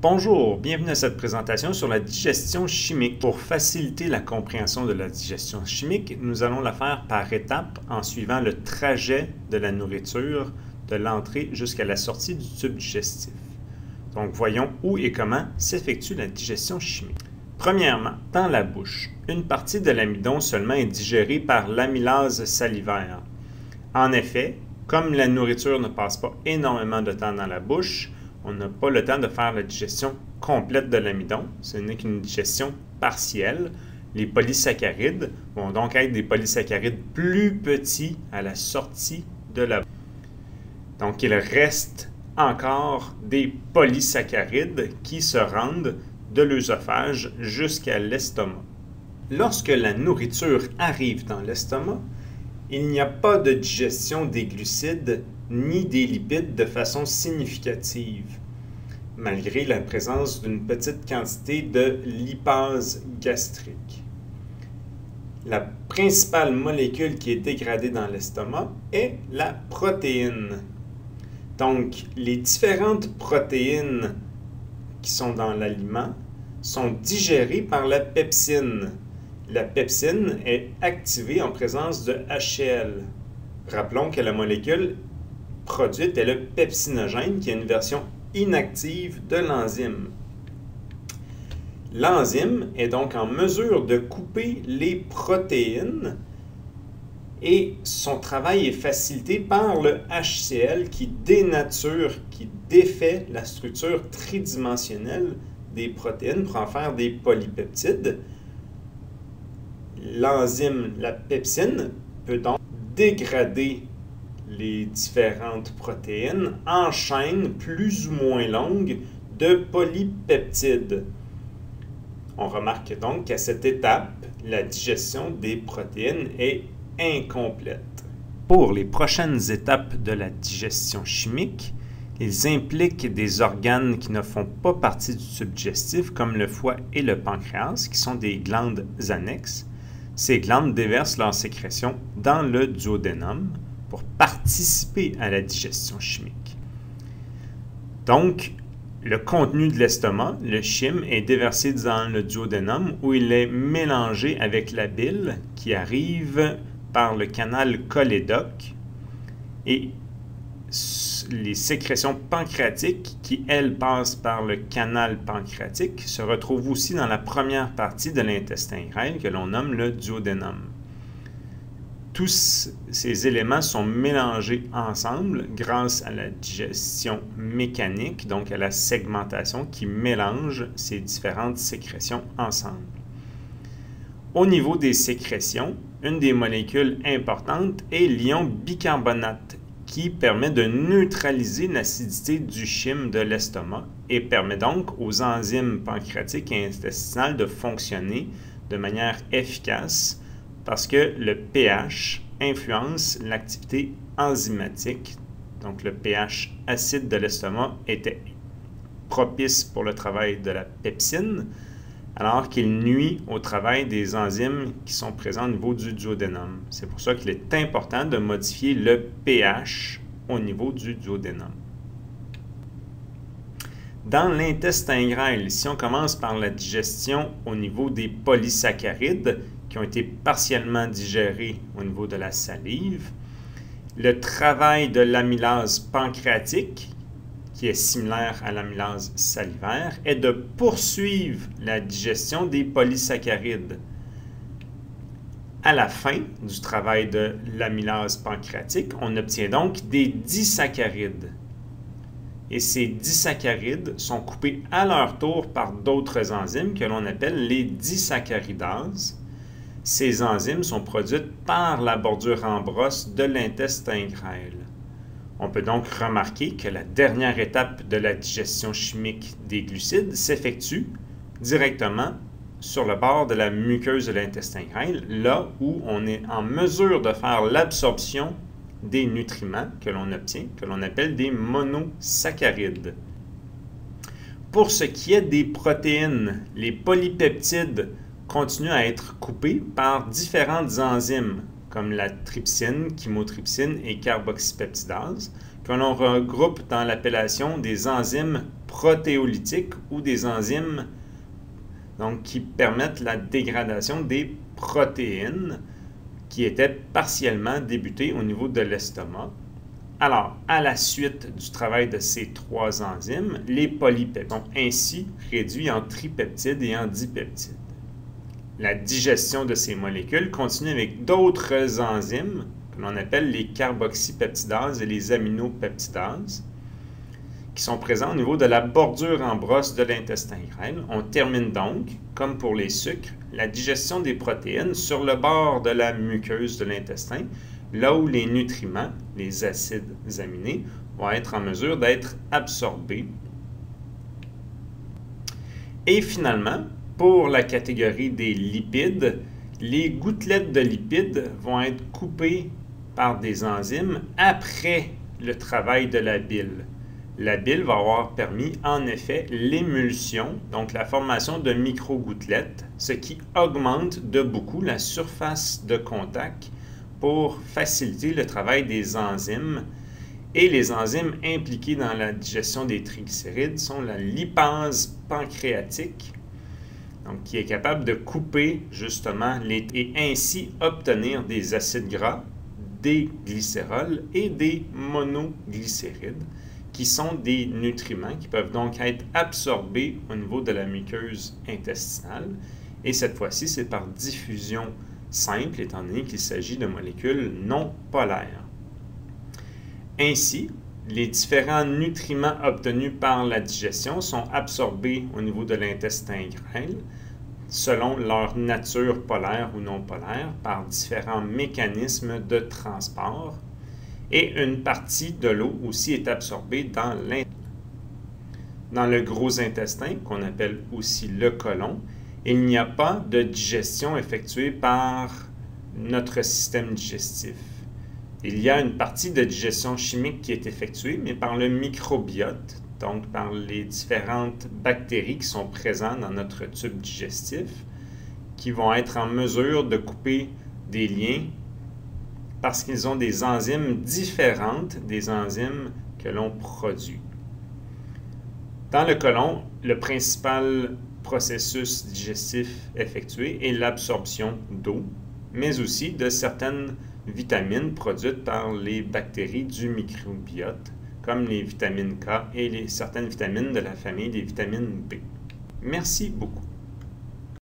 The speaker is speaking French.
Bonjour, bienvenue à cette présentation sur la digestion chimique. Pour faciliter la compréhension de la digestion chimique, nous allons la faire par étapes en suivant le trajet de la nourriture de l'entrée jusqu'à la sortie du tube digestif. Donc voyons où et comment s'effectue la digestion chimique. Premièrement, dans la bouche, une partie de l'amidon seulement est digérée par l'amylase salivaire. En effet, comme la nourriture ne passe pas énormément de temps dans la bouche, on n'a pas le temps de faire la digestion complète de l'amidon. Ce n'est qu'une digestion partielle. Les polysaccharides vont donc être des polysaccharides plus petits à la sortie de la Donc, il reste encore des polysaccharides qui se rendent de l'œsophage jusqu'à l'estomac. Lorsque la nourriture arrive dans l'estomac, il n'y a pas de digestion des glucides ni des lipides de façon significative, malgré la présence d'une petite quantité de lipase gastrique. La principale molécule qui est dégradée dans l'estomac est la protéine. Donc, les différentes protéines qui sont dans l'aliment sont digérées par la pepsine. La pepsine est activée en présence de HCl. Rappelons que la molécule produite est le pepsinogène, qui est une version inactive de l'enzyme. L'enzyme est donc en mesure de couper les protéines et son travail est facilité par le HCl qui dénature, qui défait la structure tridimensionnelle des protéines pour en faire des polypeptides. L'enzyme, la pepsine, peut donc dégrader les différentes protéines en plus ou moins longues de polypeptides. On remarque donc qu'à cette étape, la digestion des protéines est incomplète. Pour les prochaines étapes de la digestion chimique, ils impliquent des organes qui ne font pas partie du tube digestif, comme le foie et le pancréas, qui sont des glandes annexes. Ces glandes déversent leur sécrétion dans le duodénum, pour participer à la digestion chimique. Donc, le contenu de l'estomac, le chyme, est déversé dans le duodénum où il est mélangé avec la bile qui arrive par le canal cholédoque et les sécrétions pancréatiques qui, elles, passent par le canal pancréatique se retrouvent aussi dans la première partie de l'intestin grêle que l'on nomme le duodénum tous ces éléments sont mélangés ensemble grâce à la digestion mécanique, donc à la segmentation qui mélange ces différentes sécrétions ensemble. Au niveau des sécrétions, une des molécules importantes est l'ion bicarbonate qui permet de neutraliser l'acidité du chyme de l'estomac et permet donc aux enzymes pancréatiques et intestinales de fonctionner de manière efficace parce que le pH influence l'activité enzymatique. Donc le pH acide de l'estomac était propice pour le travail de la pepsine, alors qu'il nuit au travail des enzymes qui sont présents au niveau du duodénum. C'est pour ça qu'il est important de modifier le pH au niveau du duodénum. Dans l'intestin grêle, si on commence par la digestion au niveau des polysaccharides, qui ont été partiellement digérés au niveau de la salive. Le travail de l'amylase pancréatique, qui est similaire à l'amylase salivaire, est de poursuivre la digestion des polysaccharides. À la fin du travail de l'amylase pancréatique, on obtient donc des disaccharides. Et ces disaccharides sont coupés à leur tour par d'autres enzymes que l'on appelle les disaccaridases ces enzymes sont produites par la bordure en brosse de l'intestin grêle. On peut donc remarquer que la dernière étape de la digestion chimique des glucides s'effectue directement sur le bord de la muqueuse de l'intestin grêle, là où on est en mesure de faire l'absorption des nutriments que l'on obtient, que l'on appelle des monosaccharides. Pour ce qui est des protéines, les polypeptides continuent à être coupés par différentes enzymes comme la trypsine, chymotrypsine et carboxypeptidase, que l'on regroupe dans l'appellation des enzymes protéolytiques ou des enzymes qui permettent la dégradation des protéines qui étaient partiellement débutées au niveau de l'estomac. Alors, à la suite du travail de ces trois enzymes, les polypeptides sont ainsi réduits en tripeptides et en dipeptides. La digestion de ces molécules continue avec d'autres enzymes que l'on appelle les carboxypeptidases et les aminopeptidases qui sont présents au niveau de la bordure en brosse de l'intestin grêle. On termine donc, comme pour les sucres, la digestion des protéines sur le bord de la muqueuse de l'intestin, là où les nutriments, les acides aminés, vont être en mesure d'être absorbés. Et finalement, pour la catégorie des lipides, les gouttelettes de lipides vont être coupées par des enzymes après le travail de la bile. La bile va avoir permis en effet l'émulsion, donc la formation de micro-gouttelettes, ce qui augmente de beaucoup la surface de contact pour faciliter le travail des enzymes. Et les enzymes impliquées dans la digestion des triglycérides sont la lipase pancréatique, qui est capable de couper justement les, et ainsi obtenir des acides gras, des glycérols et des monoglycérides qui sont des nutriments qui peuvent donc être absorbés au niveau de la muqueuse intestinale. Et cette fois-ci, c'est par diffusion simple, étant donné qu'il s'agit de molécules non polaires. Ainsi, les différents nutriments obtenus par la digestion sont absorbés au niveau de l'intestin grêle selon leur nature polaire ou non polaire par différents mécanismes de transport et une partie de l'eau aussi est absorbée dans Dans le gros intestin, qu'on appelle aussi le côlon, il n'y a pas de digestion effectuée par notre système digestif. Il y a une partie de digestion chimique qui est effectuée, mais par le microbiote, donc par les différentes bactéries qui sont présentes dans notre tube digestif, qui vont être en mesure de couper des liens parce qu'ils ont des enzymes différentes des enzymes que l'on produit. Dans le côlon, le principal processus digestif effectué est l'absorption d'eau, mais aussi de certaines vitamines produites par les bactéries du microbiote, comme les vitamines K et certaines vitamines de la famille des vitamines B. Merci beaucoup.